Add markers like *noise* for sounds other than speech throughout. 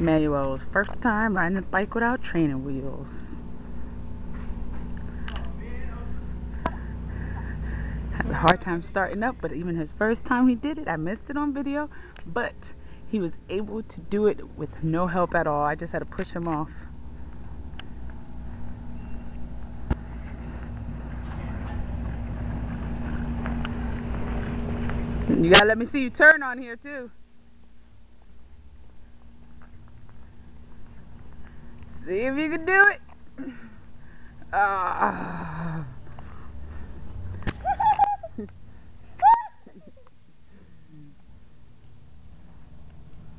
Manuel's first time riding a bike without training wheels. Has a hard time starting up, but even his first time he did it, I missed it on video, but he was able to do it with no help at all. I just had to push him off. You gotta let me see you turn on here too. See if you can do it. Ah.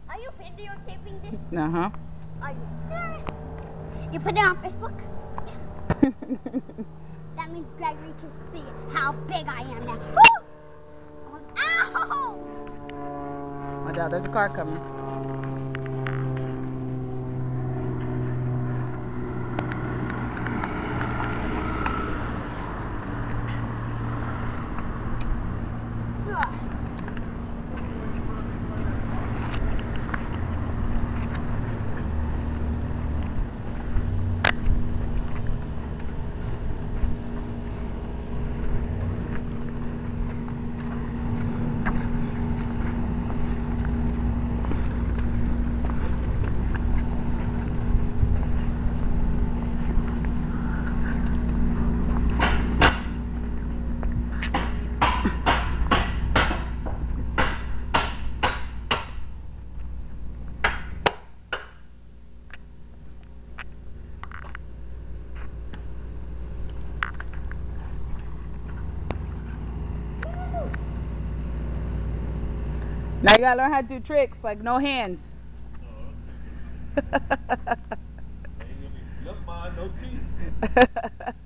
Are you videotaping this? Uh huh. Are you serious? You put it on Facebook? Yes. *laughs* that means Gregory can see how big I am now. Woo! I was, ow! Watch out, there's a car coming. Now you gotta learn how to do tricks like no hands. *laughs* *laughs*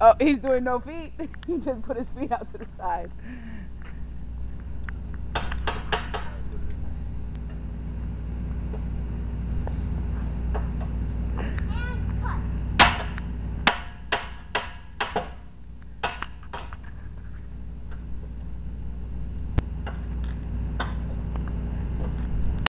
oh, he's doing no feet. *laughs* he just put his feet out to the side.